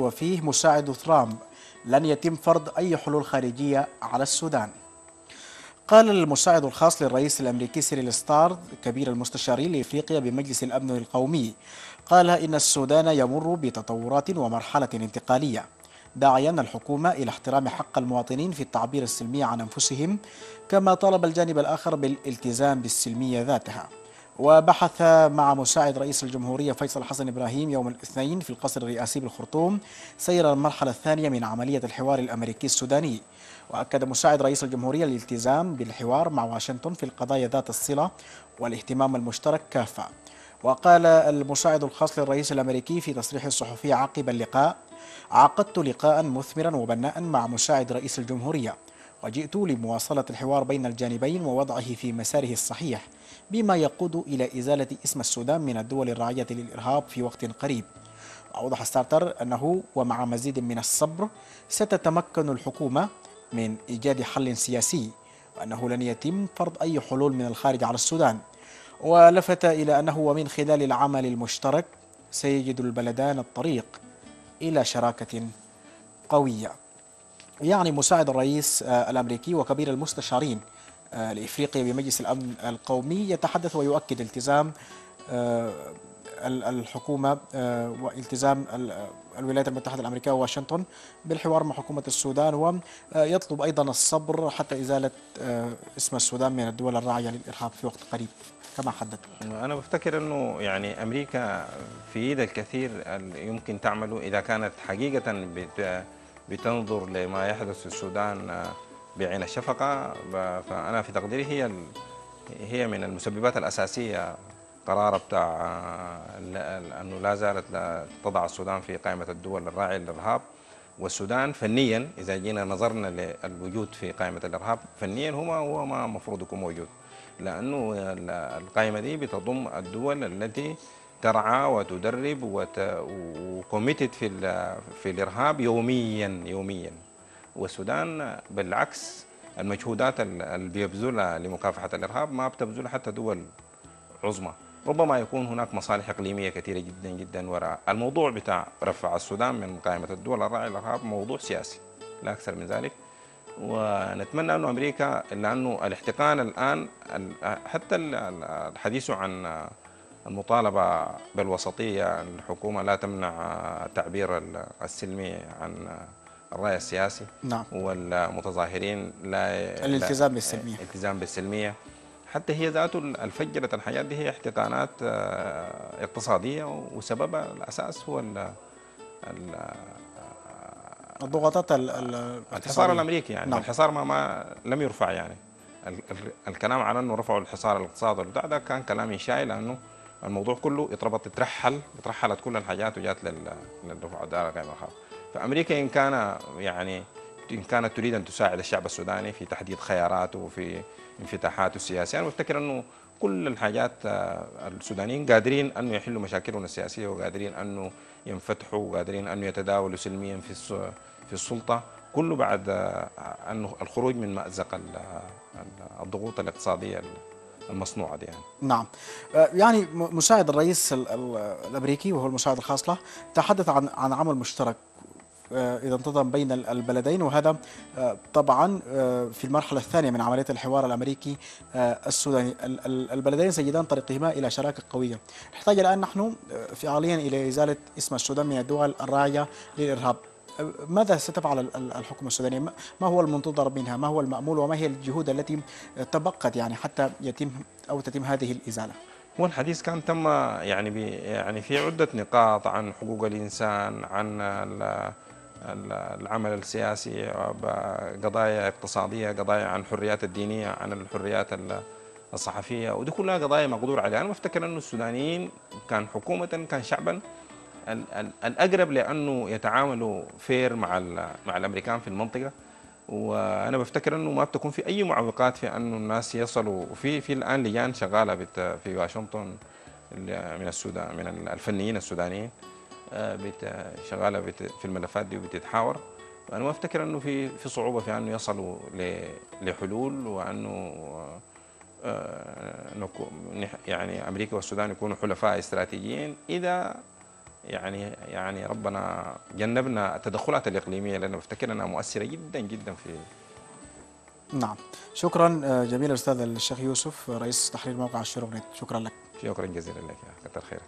وفيه مساعد ترامب. لن يتم فرض أي حلول خارجية على السودان. قال المساعد الخاص للرئيس الأمريكي سيريل ستارد كبير المستشارين لإفريقيا بمجلس الأمن القومي قال إن السودان يمر بتطورات ومرحلة انتقالية داعيا الحكومة إلى احترام حق المواطنين في التعبير السلمي عن أنفسهم كما طالب الجانب الآخر بالالتزام بالسلمية ذاتها. وبحث مع مساعد رئيس الجمهورية فيصل حسن إبراهيم يوم الاثنين في القصر الرئاسي بالخرطوم سير المرحلة الثانية من عملية الحوار الأمريكي السوداني. وأكد مساعد رئيس الجمهورية الالتزام بالحوار مع واشنطن في القضايا ذات الصلة والاهتمام المشترك كافة. وقال المساعد الخاص للرئيس الأمريكي في تصريح الصحفي عقب اللقاء عقدت لقاء مثمرا وبناء مع مساعد رئيس الجمهورية. وجئت لمواصلة الحوار بين الجانبين ووضعه في مساره الصحيح بما يقود إلى إزالة اسم السودان من الدول الراعية للإرهاب في وقت قريب. وأوضح ستارتر أنه ومع مزيد من الصبر ستتمكن الحكومة من إيجاد حل سياسي وأنه لن يتم فرض أي حلول من الخارج على السودان. ولفت إلى أنه ومن خلال العمل المشترك سيجد البلدان الطريق إلى شراكة قوية. يعني مساعد الرئيس الأمريكي وكبير المستشارين لإفريقيا بمجلس الأمن القومي يتحدث ويؤكد التزام الحكومة والتزام الولايات المتحدة الأمريكية وواشنطن بالحوار مع حكومة السودان ويطلب أيضا الصبر حتى إزالة اسم السودان من الدول الراعية للإرهاب في وقت قريب كما حدد أنا بفتكر أنه يعني أمريكا في إيد الكثير يمكن تعمله إذا كانت حقيقة بتنظر لما يحدث في السودان بعين الشفقة. فأنا في تقديري هي هي من المسببات الأساسية قرار بتاع أنه لا زالت تضع السودان في قائمة الدول الراعية للإرهاب. والسودان فنيا إذا جينا نظرنا للوجود في قائمة الإرهاب فنيا هو هو ما المفروض يكون موجود. لأنه القائمة دي بتضم الدول التي ترعى وتدرب وكوميتد في في الإرهاب يوميا يوميا. والسودان بالعكس المجهودات اللي بيبذلها لمكافحة الإرهاب ما بتبذلها حتى دول عظمى. ربما يكون هناك مصالح إقليمية كثيرة جدا جدا وراء. الموضوع بتاع رفع السودان من قائمة الدول الراعية للإرهاب موضوع سياسي لا أكثر من ذلك. ونتمنى أنه أمريكا لأنه الاحتقان الآن حتى الحديث عن المطالبة بالوسطية الحكومة لا تمنع التعبير السلمي عن الرأي السياسي. نعم. والمتظاهرين لا الالتزام بالسلمية. الالتزام بالسلمية. حتى هي ذاته الفجرة الحياة دي هي احتقانات اقتصادية وسببها الأساس هو ال الضغوطات الحصار الأمريكي يعني. نعم. الحصار ما, ما لم يرفع يعني. الكلام على أنه رفعوا الحصار الاقتصادي والبتاع ده كان كلام إنشائي لأنه الموضوع كله اتربط اترحل اترحلت كل الحاجات وجات للرفع دار قائمة الخاف فأمريكا إن كان يعني إن كانت تريد أن تساعد الشعب السوداني في تحديد خياراته وفي انفتاحاته السياسية أنا بفتكر أنه كل الحاجات السودانيين قادرين أنه يحلوا مشاكلهم السياسية وقادرين أنه ينفتحوا وقادرين أنه يتداولوا سلميا في في السلطة. كله بعد أنه الخروج من مأزق الضغوط الاقتصادية المصنوعة دي يعني. نعم. يعني مساعد الرئيس الأمريكي وهو المساعد الخاص له تحدث عن عن عمل مشترك إذا انتظم بين البلدين وهذا طبعا في المرحلة الثانية من عملية الحوار الأمريكي السوداني. البلدين سيجدان طريقهما إلى شراكة قوية. نحتاج الآن نحن فعليا إلى إزالة اسم السودان من الدول الراعية للإرهاب. ماذا ستفعل الحكومة السودانية ما هو المنتظر منها؟ ما هو المأمول؟ وما هي الجهود التي تبقت يعني حتى يتم أو تتم هذه الإزالة؟ هو الحديث كان تم يعني يعني في عدة نقاط عن حقوق الإنسان عن العمل السياسي قضايا اقتصادية قضايا عن الحريات الدينية عن الحريات الصحفية ودي كلها قضايا مقدور عليها. أنا بفتكر أنه السودانيين كان حكومة كان شعبا الأقرب لأنه يتعاملوا فير مع مع الأمريكان في المنطقة. وأنا بفتكر أنه ما بتكون في أي معوقات في أنه الناس يصلوا. وفي في الآن لجان شغالة في واشنطن من السودان من الفنيين السودانيين شغالة في الملفات دي وبتتحاور. وأنا ما أفتكر أنه في في صعوبة في أنه يصلوا لحلول وأنه يعني أمريكا والسودان يكونوا حلفاء استراتيجيين. إذا يعني يعني ربنا جنبنا التدخلات الإقليمية لأنه بفتكر أنها مؤثرة جدا جدا في نعم. شكرا آه، جميل الأستاذ الشيخ يوسف رئيس تحرير موقع الشروق نت شكرا لك. شكرا جزيلا لك يا كتر خيرك.